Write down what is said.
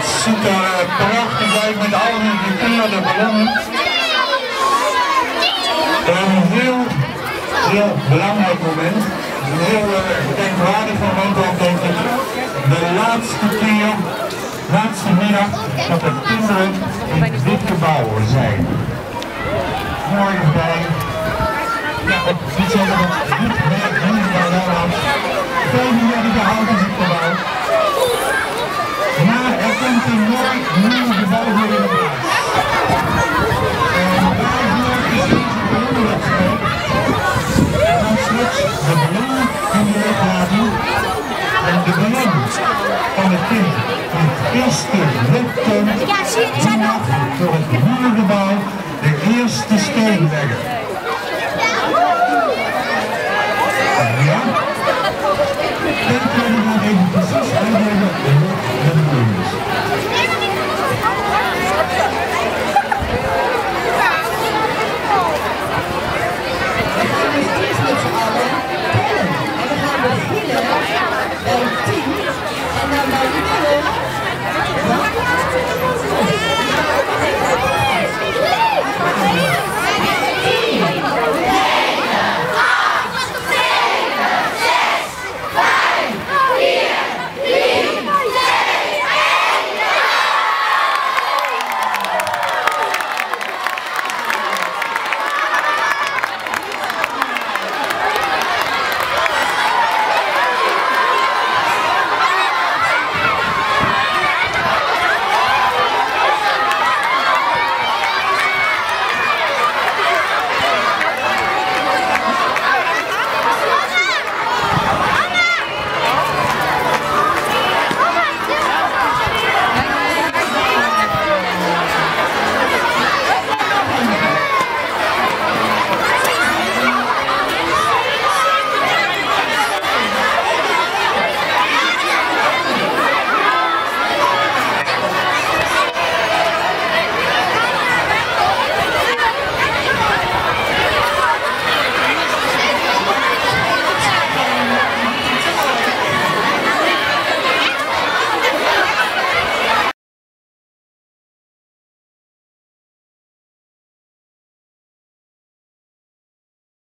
Het ziet er prachtig uit met al die gekleurde ballonnen. Een heel, heel belangrijk moment. Een heel uh, denkwaardig moment ook denk ik. De laatste keer, laatste middag, dat er kinderen in dit gebouw zijn. Mooi erbij. Ja, op die dat niet meer niet bij Nederland. Veel meer behouden het gebouw. Maar er komt een mooi nieuw gebouw voor in de plaats. En daarvoor is deze ballonwedstrijd. En dan straks de ballon in de lucht laten. En de ballon van het kind die het eerste lukt komt, Ja, zie je, die zijn mag voor het nieuwe gebouw de eerste steen leggen.